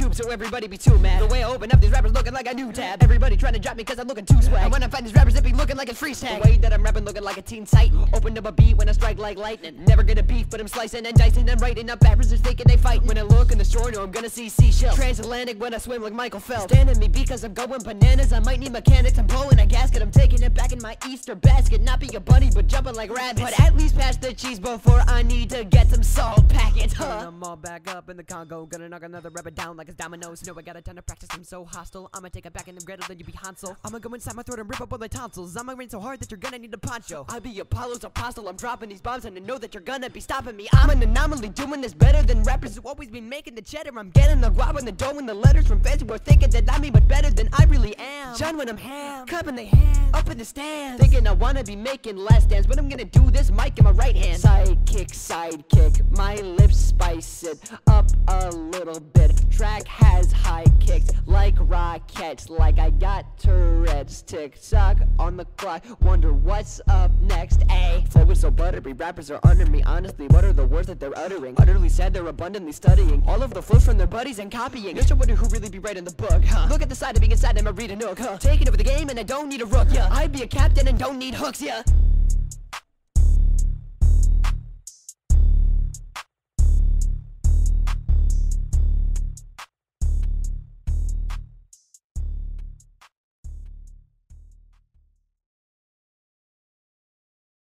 YouTube, so everybody be too mad. The way I open up these rappers looking like a new tab. Everybody trying to drop me cause I'm looking too swag. And when I find these rappers, it be looking like a freeze tag. The way that I'm rapping looking like a teen titan. Opened up a beat when I strike like lightning. Never get a beef, but I'm slicing and dicing and writing up rappers thinking they fight. When I look in the store, no, I'm gonna see seashells. Transatlantic when I swim like Michael Phelps. Stand at me because I'm going bananas. I might need mechanics. I'm pulling a gasket. I'm taking it back in my Easter basket. Not be a bunny, but jumping like rabbits. But at least pass the cheese before I need to get some salt packets, huh? them all back up in the Congo. Gonna knock another rapper down like it's dominoes. No, I got a ton of practice. I'm so hostile. I'ma take it back in them Gretel, then you be Hansel. I'ma go inside my throat and rip up all the tonsils. I'ma rain so hard that you're gonna need a poncho. I be Apollo's apostle. I'm dropping these bombs and I know that you're gonna be stopping me. I'm an anomaly doing this better than rappers who always been making the cheddar. I'm getting the guap and the dough and the letters from fans who are thinking that I'm even better than I really am. John when I'm ham, cup in the hand, up in the stands. Thinking I wanna be making last dance, but I'm gonna do this mic in my right hand. Sidekick, sidekick, my lips spice it up a little bit. Track has high kicks like like I got Tourette's. Tick tock on the clock, wonder what's up next. A flow is so buttery, rappers are under me. Honestly, what are the words that they're uttering? Utterly sad, they're abundantly studying all of the flows from their buddies and copying. Just wonder who really be writing the book, huh? Look at the side of being inside, I'm a read a nook, huh? Taking over the game and I don't need a rook, yeah. I'd be a captain and don't need hooks, yeah.